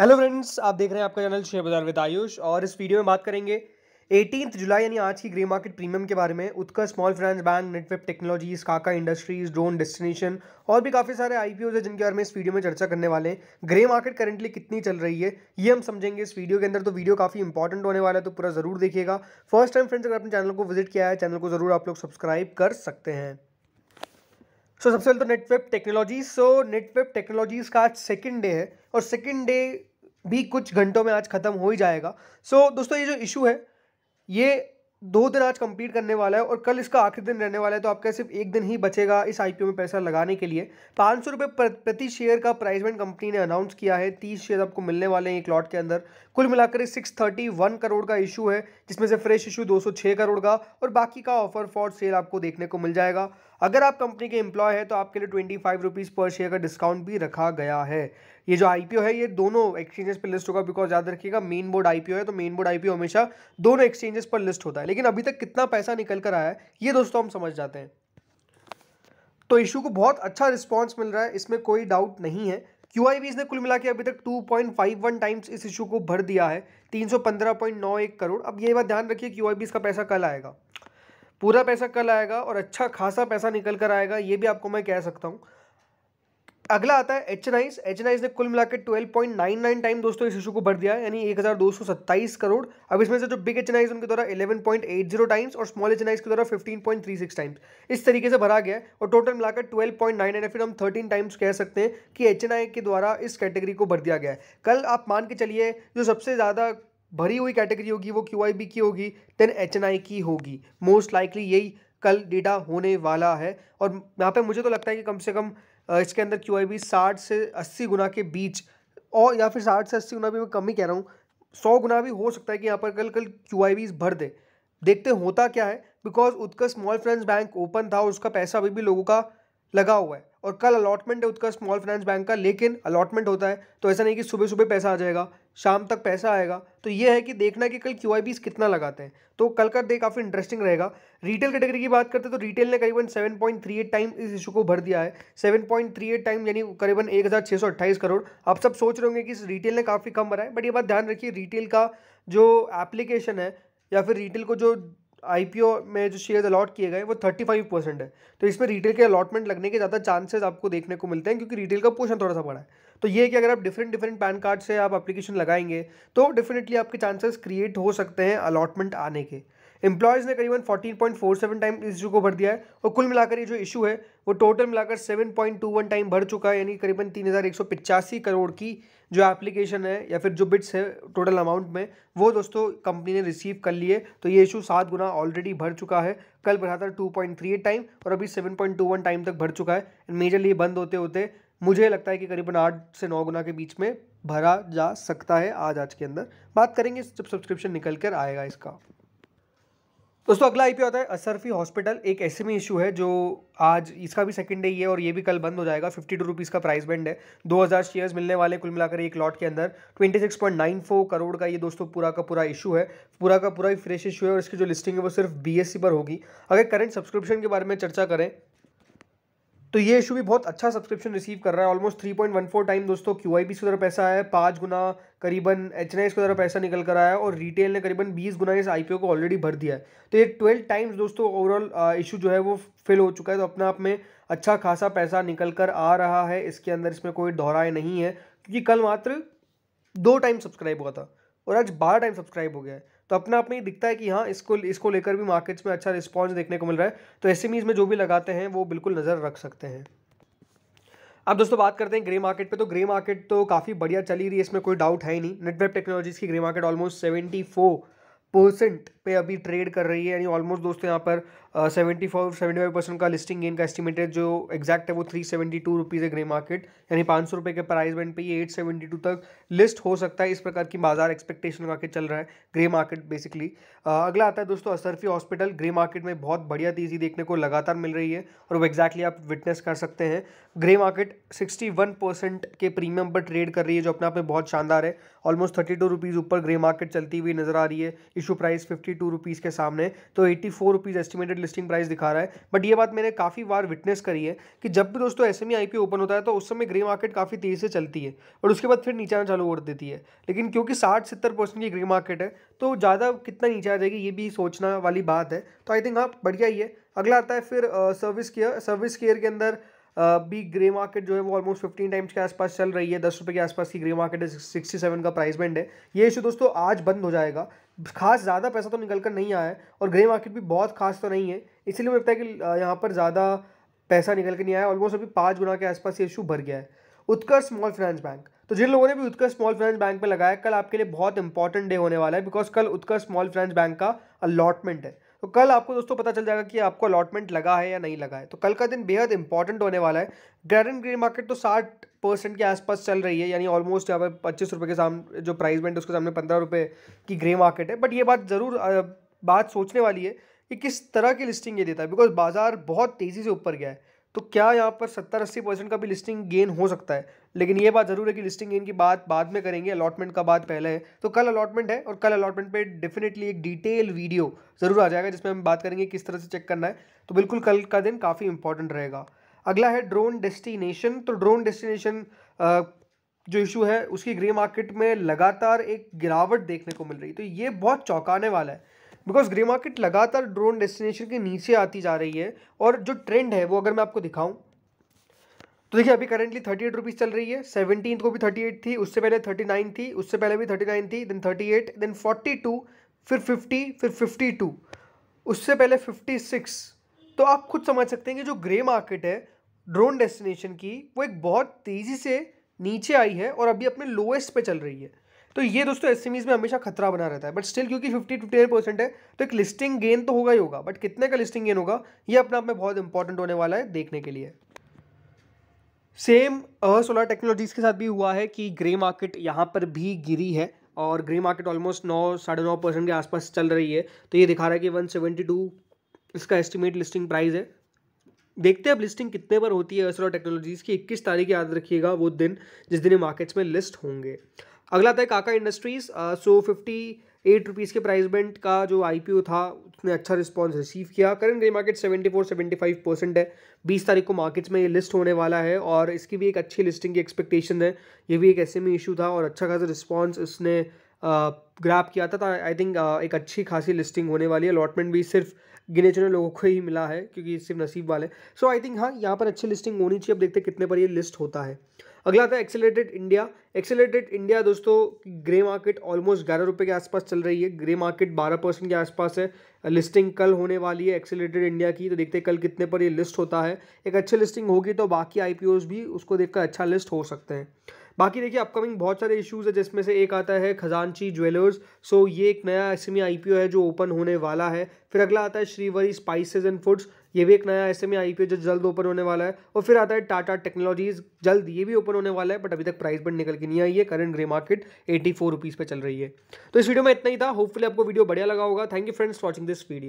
Hello friends आप देख रहे हैं आपका चैनल शेयर बाज़ार विद आयुष और इस वीडियो में बात करेंगे 18 जुलाई यानी आज की ग्रे मार्केट प्रीमियम के बारे में। Utkarsh small finance bank Netweb technologies Kaka industries drone destination और भी काफ़ी सारे आईपीओ है जिनके बारे में इस वीडियो में चर्चा करने वाले हैं। ग्रे मार्केट करंटली कितनी चल रही है, ये हम समझेंगे इस वीडियो के अंदर। तो वीडियो काफ़ी इंपॉर्टेंट होने वाला है तो पूरा ज़रूर देखिएगा। फ़र्स्ट टाइम फ्रेंड्स अगर अपने चैनल को विज़िट किया है चैनल को ज़रूर आप लोग सब्सक्राइब कर सकते हैं। सो सबसे पहले तो Netweb Technologies so Netweb Technologies का आज सेकेंड डे है और सेकेंड डे भी कुछ घंटों में आज ख़त्म हो ही जाएगा। सो so, दोस्तों ये जो इशू है ये दो दिन आज कंप्लीट करने वाला है और कल इसका आखिरी दिन रहने वाला है तो आपका सिर्फ़ एक दिन ही बचेगा इस आईपीओ में पैसा लगाने के लिए। पाँच सौ रुपये प्रति शेयर का प्राइसमेंट कंपनी ने अनाउंस किया है तीस शेयर आपको मिलने वाले हैं एक लॉट के अंदर। कुल मिलाकर सिक्स थर्टी वन करोड़ का इशू है जिसमें से फ्रेश इशू दो सौ छः करोड़ का और बाकी का ऑफ़र फॉर सेल आपको देखने को मिल जाएगा। अगर आप कंपनी के एम्प्लॉय हैं तो आपके लिए ट्वेंटी फाइव रुपीज़ पर शेयर का डिस्काउंट भी रखा गया है। ये जो आईपीओ है, ये दोनों एक्सचेंजेस पर लिस्ट होगा बिकॉज़ याद रखिएगा मेन बोर्ड आईपीओ है तो मेन बोर्ड आईपीओ हमेशा दोनों एक्सचेंजेस पर लिस्ट होता है। लेकिन अभी तक कितना पैसा निकल कर आया है, ये दोस्तों हम समझ जाते हैं। तो इशू को बहुत अच्छा रिस्पॉन्स मिल रहा है, इसमें कोई डाउट नहीं है। क्यू आई बीज ने कुल मिला के अभी तक 2.51 टाइम्स इस इशू को भर दिया है 315.91 करोड़। अब ये बात ध्यान रखिए क्यू आई का पैसा कल आएगा। पूरा पैसा कल आएगा और अच्छा खासा पैसा निकल कर आएगा, ये भी आपको मैं कह सकता हूँ। अगला आता है एच नाइस एच नाइस ने कुल मिलाकर twelve point nine nine time दोस्तों इस इशू को भर दिया यानी एक हज़ार दो सौ सत्ताईस करोड़। अब इसमें से जो बिग एच नाइस उनके द्वारा eleven point eight zero times और स्मॉल एच नाइस के द्वारा fifteen point three six times इस तरीके से भरा गया और टोटल मिलाकर ट्वेल्व पॉइंट नाइन नाइन फिर हम थर्टीन टाइम्स कह सकते हैं कि एच एन आई के द्वारा इस कैटेगरी को भर दिया गया है। कल आप मान के चलिए, जो सबसे ज़्यादा भरी हुई कैटेगरी होगी, वो QIB की होगी देन एच की होगी। मोस्ट लाइकली यही कल डेटा होने वाला है। और यहाँ पे मुझे तो लगता है कि कम से कम इसके अंदर क्यू आई बी साठ से अस्सी गुना के बीच, और या फिर साठ से अस्सी गुना भी मैं कम ही कह रहा हूँ, सौ गुना भी हो सकता है कि यहाँ पर कल कल क्यू आई बीज भर दे। देखते होता क्या है because Utkarsh small finance bank open था, उसका पैसा अभी भी लोगों का लगा हुआ है। और कल अलॉटमेंट है उसका स्मॉल फाइनेंस बैंक का, लेकिन अलॉटमेंट होता है तो ऐसा नहीं कि सुबह सुबह पैसा आ जाएगा, शाम तक पैसा आएगा। तो ये है कि देखना कि कल क्यू आई कितना लगाते हैं। तो कल का डे काफ़ी इंटरेस्टिंग रहेगा। रिटेल कैटेगरी की बात करते हैं तो रिटेल ने करीबन 7.38 टाइम इस इशू को भर दिया है। 7.38 टाइम यानी करीबन एक हज़ार छः सौ अट्ठाइस करोड़। आप सब सोच रहे होंगे कि रिटेल ने काफ़ी कम भरा है बट ये बात ध्यान रखिए रिटेल का जो एप्लीकेशन है या फिर रिटेल को जो आईपीओ में जो शेयर अलॉट किए गए, वो थर्टी फाइव परसेंट है। तो इसमें रिटेल के अलॉटमेंट लगने के ज़्यादा चांसेस आपको देखने को मिलते हैं, क्योंकि रिटेल का पोर्शन थोड़ा सा बड़ा है। तो ये कि अगर आप डिफरेंट डिफरेंट पैन कार्ड से आप एप्लीकेशन लगाएँगे तो डेफिनेटली आपके चांसेस क्रिएट हो सकते हैं अलॉटमेंट आने के। एम्प्लॉयज़ ने करीबन 14.47 टाइम इस इशू को भर दिया है और कुल मिलाकर ये जो इशू है, वो टोटल मिलाकर 7.21 टाइम भर चुका है, यानी करीबन तीन हज़ार एक सौ पचासी करोड़ की जो एप्लीकेशन है या फिर जो बिट्स है टोटल अमाउंट में, वो दोस्तों कंपनी ने रिसीव कर लिए तो ये इशू सात गुना ऑलरेडी भर चुका है। कल भरा था टू टाइम और अभी सेवन टाइम तक भर चुका है। मेजरली बंद होते होते मुझे लगता है कि करीबन आठ से नौ गुना के बीच में भरा जा सकता है आज आज के अंदर। बात करेंगे जब सब्सक्रिप्शन निकल कर आएगा इसका। दोस्तों, अगला आईपीओ आता है। असरफी हॉस्पिटल, एक ऐसे में इशू है जो आज इसका भी सेकंड डे ही है और ये भी कल बंद हो जाएगा। फिफ्टी टू रुपीज़ का प्राइस बैंड है। दो हज़ार शेयर्स मिलने वाले कुल मिलाकर एक लॉट के अंदर। Twenty six point nine four crore का ये दोस्तों पूरा का पूरा इशू है। पूरा का पूरा फ्रेश इशू है और इसकी जो लिस्टिंग है वो सिर्फ़ बीएससी पर होगी। अगर करंट सब्सक्रिप्शन के बारे में चर्चा करें तो ये इशू भी बहुत अच्छा सब्सक्रिप्शन रिसीव कर रहा है। Almost three point one four time दोस्तों क्यू आई की तरफ़ पैसा है। पाँच गुना करीबन एच एन की तरफ़ पैसा निकल कर आया है और रिटेल ने करीबन बीस गुना इस आई पी ओ को ऑलरेडी भर दिया है। तो ये ट्वेल्व टाइम्स दोस्तों ओवरऑल इशू जो है वो फिल हो चुका है। तो अपने आप में अच्छा खासा पैसा निकल कर आ रहा है। इसके अंदर इसमें कोई दोहराए नहीं है। क्योंकि कल मात्र दो टाइम सब्सक्राइब हुआ था और आज बारह टाइम सब्सक्राइब हो गया है। तो अपने आप में ही दिखता है कि हाँ इसको इसको लेकर भी मार्केट्स में अच्छा रिस्पॉन्स देखने को मिल रहा है। तो एस में जो भी लगाते हैं, वो बिल्कुल नज़र रख सकते हैं। अब दोस्तों बात करते हैं ग्रे मार्केट पे। तो ग्रे मार्केट तो काफ़ी बढ़िया चली रही है, इसमें कोई डाउट है ही नहीं। नेटवर्क टेक्नोलॉजीज़ की grey market almost seventy four percent पे अभी ट्रेड कर रही है, यानी ऑलमोस्ट दोस्तों यहाँ पर seventy four seventy five percent का लिस्टिंग गेन का एस्टिमेटेड जो एक्जैक्ट है वो थ्री सेवेंटी टू रुपीज़ है ग्रे मार्केट यानी पाँच सौ रुपये के प्राइस बैंड पे ये एट सेवेंटी टू तक लिस्ट हो सकता है इस प्रकार की बाज़ार एक्सपेक्टेशन लगा के चल रहा है ग्रे मार्केट बेसिकली अगला आता है दोस्तों असरफी हॉस्पिटल ग्रे मार्केट में बहुत बढ़िया तेज़ी देखने को लगातार मिल रही है और वो एक्जैक्टली आप विटनेस कर सकते हैं। Grey market sixty one percent के प्रीमियम पर ट्रेड कर रही है, जो अपने आप में बहुत शानदार है। ऑलमोस्ट थर्टी टू रुपीज़ ऊपर ग्रे मार्केट चलती हुई नज़र आ रही है। Issue price fifty two rupees के सामने तो eighty four rupees estimated listing price दिखा रहा है। बट ये बात मैंने काफ़ी बार विटनेस करी है कि जब भी दोस्तों एस एम ओपन होता है तो उस समय ग्रे मार्केट काफ़ी तेज़ी से चलती है और उसके बाद फिर नीचे आना चालू कर देती है। लेकिन क्योंकि साठ सत्तर परसेंट की ग्रे मार्केट है तो ज़्यादा कितना नीचे आ जाएगी, ये भी सोचना वाली बात है। तो आई थिंक हाँ बढ़िया ही है। अगला आता है फिर सर्विस केयर सर्विस केयर के अंदर भी ग्रे मार्केट जो है वो ऑलमोस्ट फिफ्टीन टाइम्स के आसपास चल रही है, दस रुपये के आसपास की ग्रे मार्केट है सिक्सटी सेवन का प्राइस बैंड है। ये इशू दोस्तों आज बंद हो जाएगा। खास ज़्यादा पैसा तो निकल कर नहीं आया है और ग्रे मार्केट भी बहुत खास तो नहीं है। इसीलिए मुझे लगता है कि यहाँ पर ज़्यादा पैसा निकल कर नहीं आया। ऑलमोस्ट अभी पाँच गुना के आसपास ये इशू भर गया है। Utkarsh small finance bank. तो जिन लोगों ने भी उत्कर्ष स्मॉल फाइनेंस बैंक में लगाया, कल आपके लिए बहुत इंपॉर्टेंट डे होने वाला है बिकॉज़ कल उत्कर्ष स्मॉल फाइनेंस बैंक का अलॉटमेंट है। तो कल आपको दोस्तों पता चल जाएगा कि आपको अलॉटमेंट लगा है या नहीं लगा है। तो कल का दिन बेहद इंपॉर्टेंट होने वाला है। ग्रैंड ग्रीन मार्केट तो साठ परसेंट के आसपास चल रही है, यानी ऑलमोस्ट यहाँ पर पच्चीस रुपये के सामने जो प्राइस बैंड है, उसके सामने पंद्रह रुपये की ग्रे मार्केट है। बट ये बात ज़रूर बात सोचने वाली है कि किस तरह की लिस्टिंग ये देता है। बिकॉज़ बाज़ार बहुत तेज़ी से ऊपर गया है। तो क्या यहाँ पर सत्तर अस्सी परसेंट का भी लिस्टिंग गेन हो सकता है? लेकिन ये बात ज़रूर है कि लिस्टिंग गेन की बात बाद में करेंगे अलॉटमेंट का बात पहले है। तो कल अलॉटमेंट है और कल अलॉटमेंट पे डेफिनेटली एक डिटेल वीडियो ज़रूर आ जाएगा जिसमें हम बात करेंगे किस तरह से चेक करना है। तो बिल्कुल कल का दिन काफ़ी इंपॉर्टेंट रहेगा। अगला है ड्रोन डेस्टिनेशन तो ड्रोन डेस्टिनेशन जो इशू है, उसकी ग्रे मार्केट में लगातार एक गिरावट देखने को मिल रही तो ये बहुत चौंकाने वाला है। बिकॉज़ ग्रे मार्केट लगातार ड्रोन डेस्टिनेशन के नीचे आती जा रही है और जो ट्रेंड है वो अगर मैं आपको दिखाऊँ तो देखिए अभी करेंटली थर्टी एट रुपीज़ चल रही है सेवनटीन को भी थर्टी एट थी, उससे पहले थर्टी नाइन थी, उससे पहले भी थर्टी नाइन थी then thirty eight then forty two फिर फिफ्टी फिर फिफ्टी टू उससे पहले फिफ्टी सिक्स तो आप खुद समझ सकते हैं कि जो ग्रे मार्केट है ड्रोन डेस्टिनेशन की, वो एक बहुत तेज़ी से नीचे आई है और अभी अपने लोएस्ट पे चल रही है। तो ये दोस्तों एस में हमेशा खतरा बना रहता है बट स्टिल क्योंकि फिफ्टी फिफ्टी परसेंट है तो एक लिस्टिंग गेन तो होगा ही होगा बट कितने का लिस्टिंग गेन होगा, ये अपने आप में बहुत इंपॉर्टेंट होने वाला है देखने के लिए। सेम सोलर टेक्नोलॉजीज़ के साथ भी हुआ है कि ग्रे मार्केट यहाँ पर भी गिरी है, और ग्रे मार्केट ऑलमोस्ट नौ, साढ़े नौ परसेंट के आसपास चल रही है तो ये दिखा रहा है कि वन सेवेंटी टू इसका एस्टिमेट लिस्टिंग प्राइस है। देखते हैं अब लिस्टिंग कितने पर होती है सोलर टेक्नोलॉजीज़ की, इक्कीस तारीख याद रखिएगा वो दिन, जिस दिन मार्केट्स में लिस्ट होंगे। अगला था Kaka industries so fifty eight rupees के प्राइस बेंट का जो आई था, उसने अच्छा रिस्पॉन्स रिसीव किया। Current grey market seventy four seventy five percent है। बीस तारीख को मार्केट्स में ये लिस्ट होने वाला है और इसकी भी एक अच्छी लिस्टिंग की एक्सपेक्टेशन है। ये भी एक ऐसे में इशू था और अच्छा खासा रिस्पॉन्स इसने ग्रैप किया था। आई थिंक एक अच्छी खासी लिस्टिंग होने वाली है। अलॉटमेंट भी सिर्फ़ गिने चुने लोगों को ही मिला है, क्योंकि सिर्फ़ नसीब वाले। सो आई थिंक हाँ यहाँ पर अच्छी लिस्टिंग होनी चाहिए। अब देखते कितने पर ये लिस्ट होता है। अगला था एक्सेलेटेड इंडिया एक्सेलेटेड इंडिया दोस्तों ग्रे मार्केट ऑलमोस्ट ग्यारह रुपये के आसपास चल रही है। ग्रे मार्केट बारह परसेंट के आसपास है। लिस्टिंग कल होने वाली है एक्सेलेटेड इंडिया की। तो देखते हैं कल कितने पर ये लिस्ट होता है। एक अच्छी लिस्टिंग होगी तो बाकी आई भी उसको देखकर अच्छा लिस्ट हो सकते हैं। बाकी देखिए अपकमिंग बहुत सारे इश्यूज़ है, जिसमें से एक आता है खजानची ज्वेलर्स सो ये एक नया एस एम है जो ओपन होने वाला है। फिर अगला आता है श्रीवरी स्पाइसेज एंड फूड्स ये भी एक नया एस एम जो जल्द ओपन होने वाला है। और फिर आता है टाटा टेक्नोलॉजीज़ जल्द ये भी ओपन होने वाला है बट अभी तक प्राइस बट निकल के नहीं आई है। Current grey market eighty four rupees पे चल रही है। तो इस वीडियो में इतना ही था। होपफुली आपको वीडियो बढ़िया लगा होगा। Thank you friends watching this video